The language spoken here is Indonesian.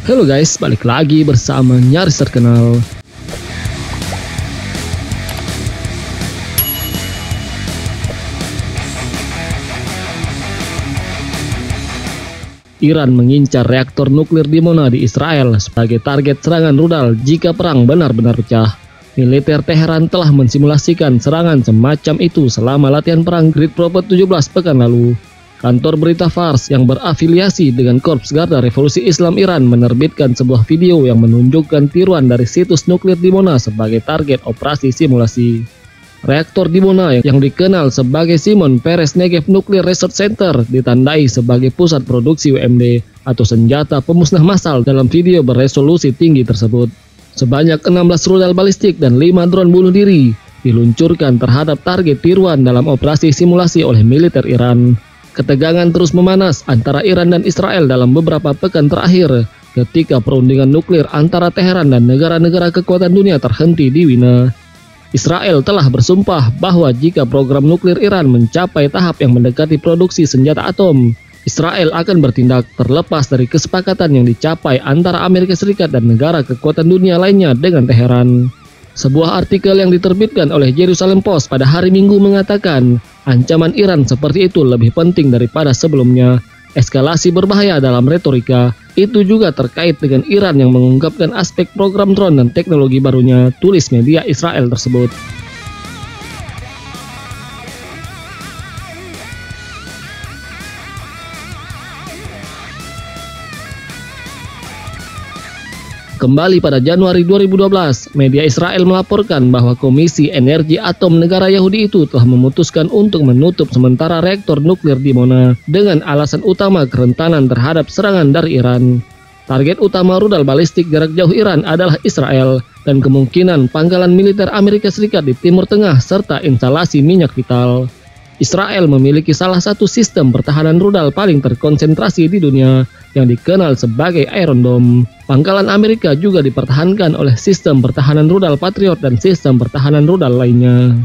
Halo guys, balik lagi bersama Nyaris Terkenal. Iran mengincar reaktor nuklir di Mona di Israel sebagai target serangan rudal jika perang benar-benar pecah. Militer Teheran telah mensimulasikan serangan semacam itu selama latihan perang Grid Prophet 17 pekan lalu. Kantor berita Fars yang berafiliasi dengan Korps Garda Revolusi Islam Iran menerbitkan sebuah video yang menunjukkan tiruan dari situs nuklir di Mona sebagai target operasi simulasi. Reaktor di Mona yang dikenal sebagai Simon Peres Negev Nuclear Research Center ditandai sebagai pusat produksi UMD atau senjata pemusnah massal dalam video beresolusi tinggi tersebut. Sebanyak 16 rudal balistik dan 5 drone bunuh diri diluncurkan terhadap target tiruan dalam operasi simulasi oleh militer Iran. Ketegangan terus memanas antara Iran dan Israel dalam beberapa pekan terakhir ketika perundingan nuklir antara Teheran dan negara-negara kekuatan dunia terhenti di Wina. Israel telah bersumpah bahwa jika program nuklir Iran mencapai tahap yang mendekati produksi senjata atom, Israel akan bertindak terlepas dari kesepakatan yang dicapai antara Amerika Serikat dan negara kekuatan dunia lainnya dengan Teheran. Sebuah artikel yang diterbitkan oleh Jerusalem Post pada hari Minggu mengatakan, ancaman Iran seperti itu lebih penting daripada sebelumnya Eskalasi berbahaya dalam retorika itu juga terkait dengan Iran yang mengungkapkan aspek program drone dan teknologi barunya, tulis media Israel tersebut. Kembali pada Januari 2012, media Israel melaporkan bahwa Komisi Energi Atom Negara Yahudi itu telah memutuskan untuk menutup sementara reaktor nuklir di Mona dengan alasan utama kerentanan terhadap serangan dari Iran. Target utama rudal balistik jarak jauh Iran adalah Israel dan kemungkinan pangkalan militer Amerika Serikat di Timur Tengah serta instalasi minyak vital. Israel memiliki salah satu sistem pertahanan rudal paling terkonsentrasi di dunia yang dikenal sebagai Iron Dome. Pangkalan Amerika juga dipertahankan oleh sistem pertahanan rudal Patriot dan sistem pertahanan rudal lainnya.